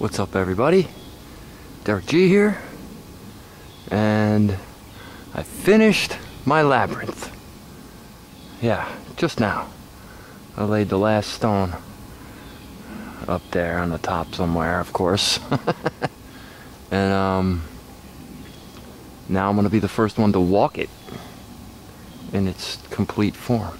What's up everybody? Derek Gee here. And I finished my labyrinth. Yeah, just now. I laid the last stone up there on the top somewhere, of course. and um, now I'm going to be the first one to walk it in its complete form.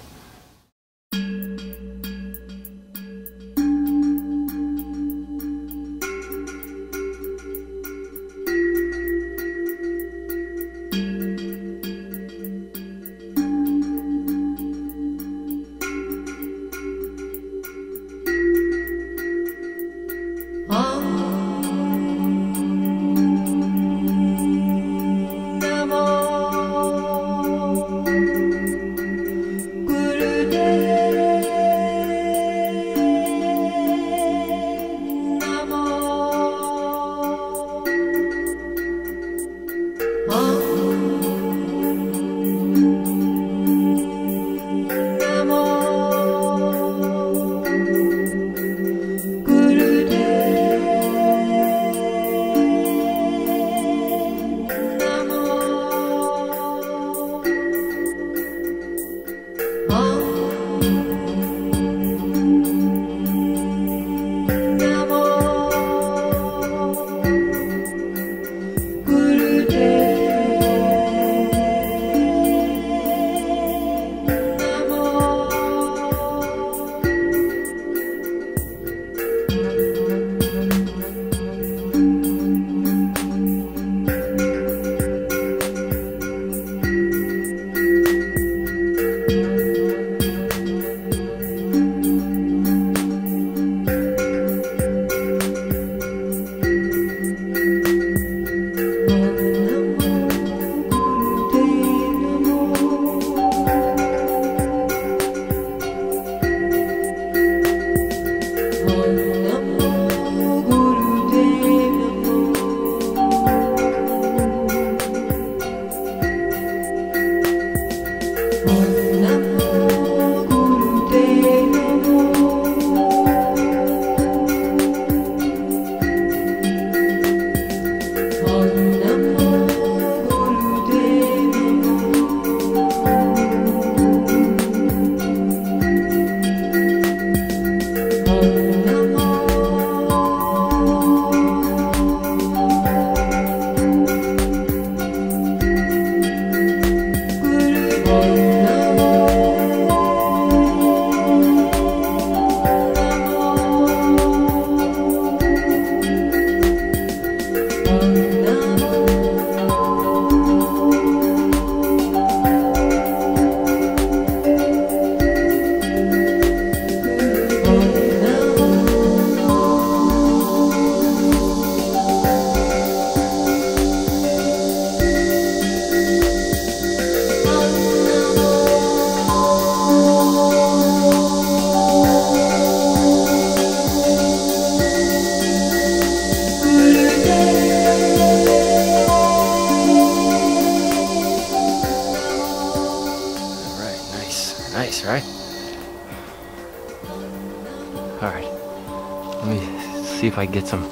See if I get some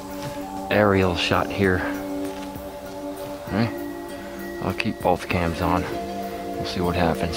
aerial shot here. Alright. I'll keep both cams on. We'll see what happens.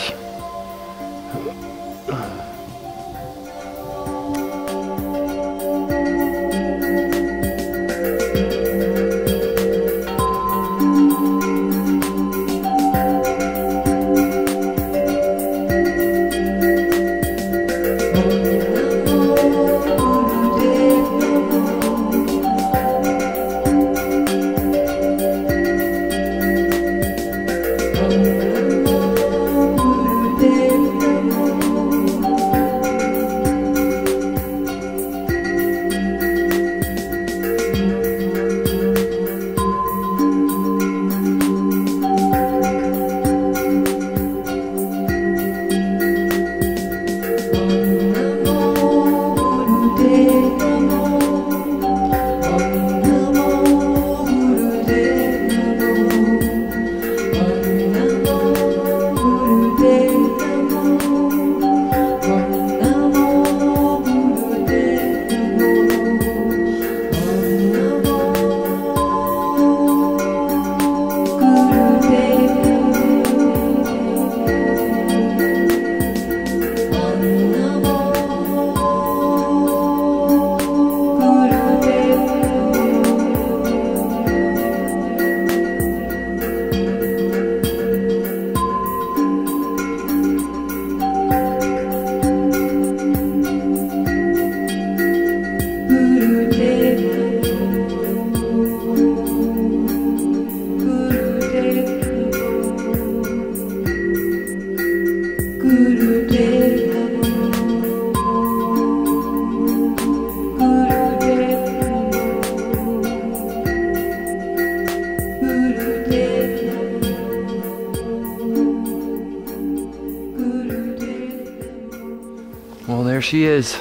She is.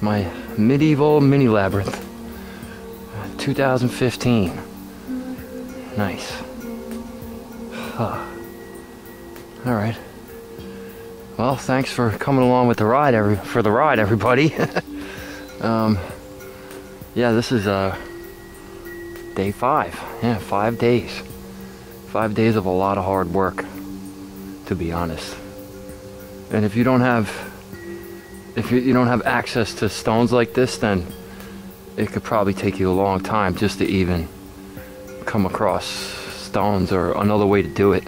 My medieval mini labyrinth. 2015. Nice. Huh. All right. Well, thanks for coming along with the ride, every for the ride, everybody. um, yeah, this is uh, day five. Yeah, five days. Five days of a lot of hard work, to be honest. And if you don't have, if you, you don't have access to stones like this, then it could probably take you a long time just to even come across stones or another way to do it.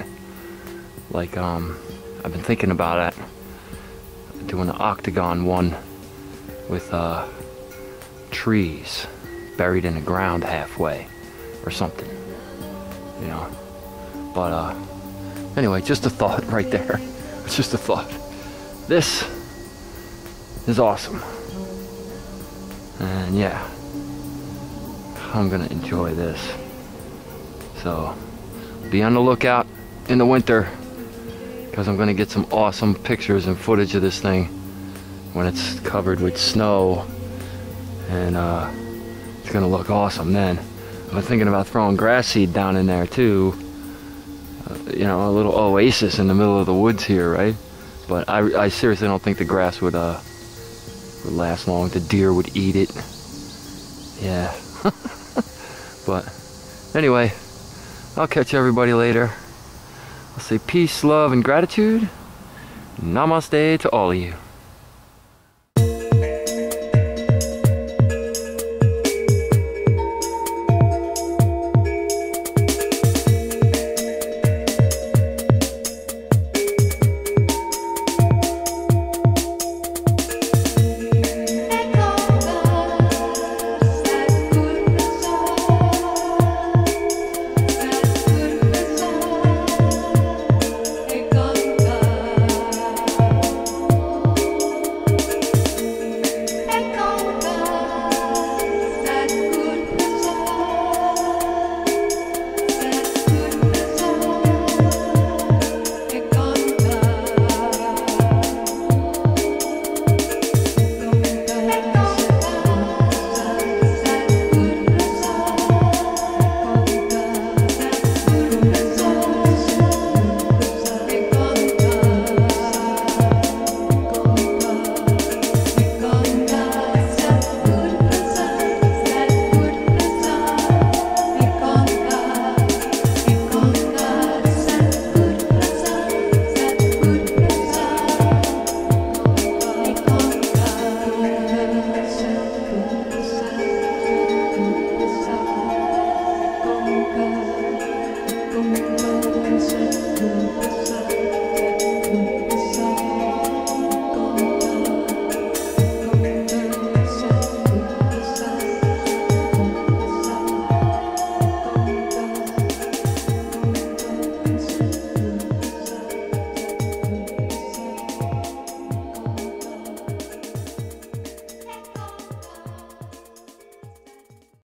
Like, um, I've been thinking about it, doing an octagon one with uh, trees buried in the ground halfway or something, you know. But uh, anyway, just a thought right there. It's just a thought. This is awesome. And yeah, I'm gonna enjoy this. So be on the lookout in the winter because I'm gonna get some awesome pictures and footage of this thing when it's covered with snow and uh, it's gonna look awesome then. I'm thinking about throwing grass seed down in there too. Uh, you know, a little oasis in the middle of the woods here, right? But I, I seriously don't think the grass would uh, would last long. The deer would eat it. Yeah. but anyway, I'll catch everybody later. I'll say peace, love, and gratitude. Namaste to all of you.